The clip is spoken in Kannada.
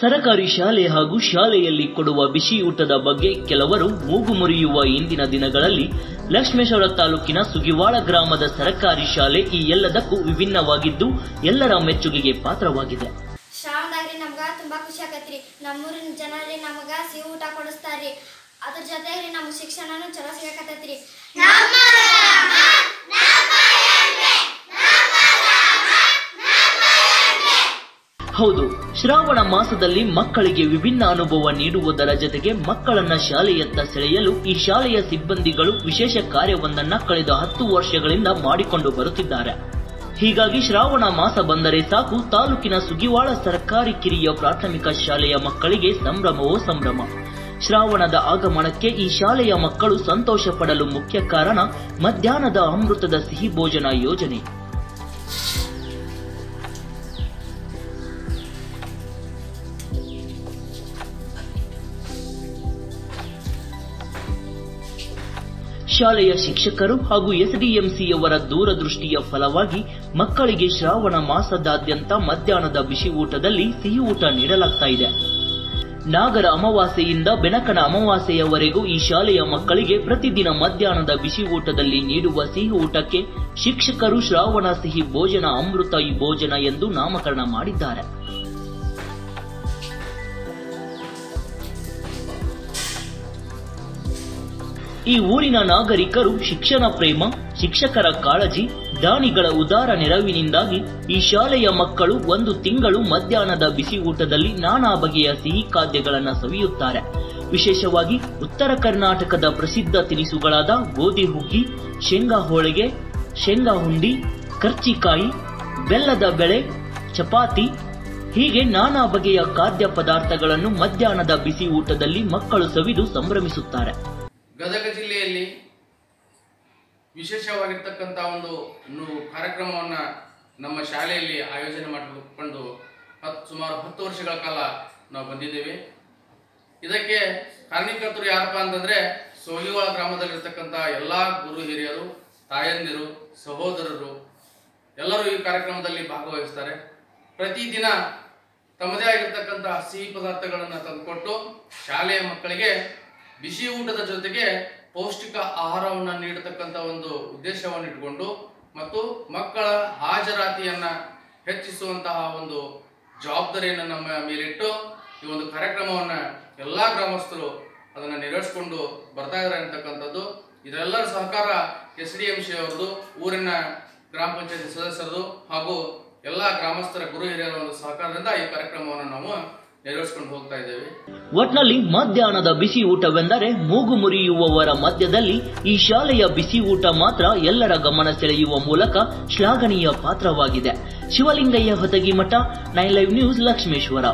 ಸರಕಾರಿ ಶಾಲೆ ಹಾಗೂ ಶಾಲೆಯಲ್ಲಿ ಕೊಡುವ ಬಿಸಿಯೂಟದ ಊಟದ ಬಗ್ಗೆ ಕೆಲವರು ಮೂಗು ಮುರಿಯುವ ಇಂದಿನ ದಿನಗಳಲ್ಲಿ ಲಕ್ಷ್ಮೇಶ್ವರ ತಾಲೂಕಿನ ಸುಗಿವಾಳ ಗ್ರಾಮದ ಸರಕಾರಿ ಶಾಲೆ ಈ ಎಲ್ಲದಕ್ಕೂ ವಿಭಿನ್ನವಾಗಿದ್ದು ಎಲ್ಲರ ಮೆಚ್ಚುಗೆಗೆ ಪಾತ್ರವಾಗಿದೆ. ಶ್ರಾವಣದಾಗ್ರಿ ನಮ್ಗ ತುಂಬಾ ಖುಷಿ ಆಗತ್ರಿ ನಮ್ಮೂರಿನ ಜನರಿ ನಮಗ ಸಿಹಿ ಊಟ ಕೊಡಿಸ್ತಾರ್ರಿ. ಅದ್ರ ಜೊತೆಗೆ ನಮ್ಗೆ ಶಿಕ್ಷಣನು ಚಲೋ ಸಿಗಕತ್ತೈತ್ರಿ. ಹೌದು, ಶ್ರಾವಣ ಮಾಸದಲ್ಲಿ ಮಕ್ಕಳಿಗೆ ವಿಭಿನ್ನ ಅನುಭವ ನೀಡುವುದರ ಜೊತೆಗೆ ಮಕ್ಕಳನ್ನ ಶಾಲೆಯತ್ತ ಸೆಳೆಯಲು ಈ ಶಾಲೆಯ ಸಿಬ್ಬಂದಿಗಳು ವಿಶೇಷ ಕಾರ್ಯವೊಂದನ್ನ ಕಳೆದ ಹತ್ತು ವರ್ಷಗಳಿಂದ ಮಾಡಿಕೊಂಡು ಬರುತ್ತಿದ್ದಾರೆ. ಹೀಗಾಗಿ ಶ್ರಾವಣ ಮಾಸ ಬಂದರೆ ಸಾಕು, ತಾಲೂಕಿನ ಸುಗಿವಾಳ ಸರ್ಕಾರಿ ಕಿರಿಯ ಪ್ರಾಥಮಿಕ ಶಾಲೆಯ ಮಕ್ಕಳಿಗೆ ಸಂಭ್ರಮವೋ ಸಂಭ್ರಮ. ಶ್ರಾವಣದ ಆಗಮನಕ್ಕೆ ಈ ಶಾಲೆಯ ಮಕ್ಕಳು ಸಂತೋಷ ಪಡಲು ಮುಖ್ಯ ಕಾರಣ ಮಧ್ಯಾಹ್ನದ ಅಮೃತದ ಸಿಹಿ ಭೋಜನ ಯೋಜನೆ. ಶಾಲೆಯ ಶಿಕ್ಷಕರು ಹಾಗೂ ಎಸ್ಡಿಎಂಸಿಯವರ ದೂರದೃಷ್ಟಿಯ ಫಲವಾಗಿ ಮಕ್ಕಳಿಗೆ ಶ್ರಾವಣ ಮಾಸದಾದ್ಯಂತ ಮಧ್ಯಾಹ್ನದ ಬಿಸಿ ಊಟದಲ್ಲಿ ಸಿಹಿ ಊಟ ನೀಡಲಾಗ್ತಾ ಇದೆ. ನಾಗರ ಅಮಾವಾಸ್ಯೆಯಿಂದ ಬೆನಕನ ಅಮಾವಾಸ್ಯೆಯವರೆಗೂ ಈ ಶಾಲೆಯ ಮಕ್ಕಳಿಗೆ ಪ್ರತಿದಿನ ಮಧ್ಯಾಹ್ನದ ಬಿಸಿ ಊಟದಲ್ಲಿ ನೀಡುವ ಸಿಹಿ ಊಟಕ್ಕೆ ಶಿಕ್ಷಕರು ಶ್ರಾವಣ ಸಿಹಿ ಭೋಜನ ಅಮೃತ ಈ ಭೋಜನ ಎಂದು ನಾಮಕರಣ ಮಾಡಿದ್ದಾರೆ. ಈ ಊರಿನ ನಾಗರಿಕರು ಶಿಕ್ಷಣ ಪ್ರೇಮ, ಶಿಕ್ಷಕರ ಕಾಳಜಿ, ದಾನಿಗಳ ಉದಾರ ನೆರವಿನಿಂದಾಗಿ ಈ ಶಾಲೆಯ ಮಕ್ಕಳು ಒಂದು ತಿಂಗಳು ಮಧ್ಯಾಹ್ನದ ಬಿಸಿ ಊಟದಲ್ಲಿ ನಾನಾ ಬಗೆಯ ಸಿಹಿ ಖಾದ್ಯಗಳನ್ನು ಸವಿಯುತ್ತಾರೆ. ವಿಶೇಷವಾಗಿ ಉತ್ತರ ಕರ್ನಾಟಕದ ಪ್ರಸಿದ್ಧ ತಿನಿಸುಗಳಾದ ಗೋಧಿ ಹುಗ್ಗಿ ಶೇಂಗಾ ಹೋಳಿಗೆ ಶೇಂಗಾ ಹುಂಡಿ ಕರ್ಚಿಕಾಯಿ, ಬೆಲ್ಲದ ಬೆಳೆ, ಚಪಾತಿ, ಹೀಗೆ ನಾನಾ ಬಗೆಯ ಖಾದ್ಯ ಪದಾರ್ಥಗಳನ್ನು ಮಧ್ಯಾಹ್ನದ ಬಿಸಿ ಊಟದಲ್ಲಿ ಮಕ್ಕಳು ಸವಿದು ಸಂಭ್ರಮಿಸುತ್ತಾರೆ. ಗದಗ ಜಿಲ್ಲೆಯಲ್ಲಿ ವಿಶೇಷವಾಗಿರ್ತಕ್ಕಂಥ ಒಂದು ಕಾರ್ಯಕ್ರಮವನ್ನು ನಮ್ಮ ಶಾಲೆಯಲ್ಲಿ ಆಯೋಜನೆ ಮಾಡಿಕೊಂಡು ಹತ್ತು ಸುಮಾರು ಹತ್ತು ವರ್ಷಗಳ ಕಾಲ ನಾವು ಬಂದಿದ್ದೇವೆ. ಇದಕ್ಕೆ ಕಾರಣೀಕರ್ತರು ಯಾರಪ್ಪ ಅಂತಂದರೆ ಸೋಲಿವಾಳ ಗ್ರಾಮದಲ್ಲಿರ್ತಕ್ಕಂಥ ಎಲ್ಲ ಗುರು ಹಿರಿಯರು, ತಾಯಂದಿರು, ಸಹೋದರರು ಎಲ್ಲರೂ ಈ ಕಾರ್ಯಕ್ರಮದಲ್ಲಿ ಭಾಗವಹಿಸ್ತಾರೆ. ಪ್ರತಿದಿನ ತಮ್ಮದೇ ಆಗಿರ್ತಕ್ಕಂಥ ಸಿಹಿ ಪದಾರ್ಥಗಳನ್ನು ತಂದುಕೊಟ್ಟು ಶಾಲೆಯ ಮಕ್ಕಳಿಗೆ ಬಿಸಿ ಊಟದ ಜೊತೆಗೆ ಪೌಷ್ಟಿಕ ಆಹಾರವನ್ನು ನೀಡತಕ್ಕಂಥ ಒಂದು ಉದ್ದೇಶವನ್ನು ಇಟ್ಕೊಂಡು ಮತ್ತು ಮಕ್ಕಳ ಹಾಜರಾತಿಯನ್ನ ಹೆಚ್ಚಿಸುವಂತಹ ಒಂದು ಜವಾಬ್ದಾರಿಯನ್ನು ನಮ್ಮ ಮೇಲಿಟ್ಟು ಈ ಒಂದು ಕಾರ್ಯಕ್ರಮವನ್ನ ಎಲ್ಲಾ ಗ್ರಾಮಸ್ಥರು ಅದನ್ನ ನಿರ್ವಹಿಸಿಕೊಂಡು ಬರ್ತಾ ಇದ್ದಾರೆ ಅಂತಕ್ಕಂಥದ್ದು. ಇದರೆಲ್ಲರ ಸಹಕಾರ ಎಸ್ ಡಿ ಎಂ ಸಿ ಅವರದು ಊರಿನ ಗ್ರಾಮ ಪಂಚಾಯತಿ ಸದಸ್ಯರದು ಹಾಗೂ ಎಲ್ಲಾ ಗ್ರಾಮಸ್ಥರ ಗುರು ಹಿರಿಯರ ಒಂದು ಸಹಕಾರದಿಂದ ಈ ಕಾರ್ಯಕ್ರಮವನ್ನು ನಾವು ನಿರ್ವಹಿಸ್ಕೊಂಡು ಹೋಗ್ತಾ ಇದ್ದೇವೆ. ಒಟ್ನಲ್ಲಿ ಮಧ್ಯಾಹ್ನದ ಬಿಸಿ ಊಟವೆಂದರೆ ಮೂಗು ಮುರಿಯುವವರ ಮಧ್ಯದಲ್ಲಿ ಈ ಶಾಲೆಯ ಬಿಸಿ ಊಟ ಮಾತ್ರ ಎಲ್ಲರ ಗಮನ ಸೆಳೆಯುವ ಮೂಲಕ ಶ್ಲಾಘನೀಯ ಪಾತ್ರವಾಗಿದೆ. Shivalingayya Hotagimath nine live news Lakshmeshwar.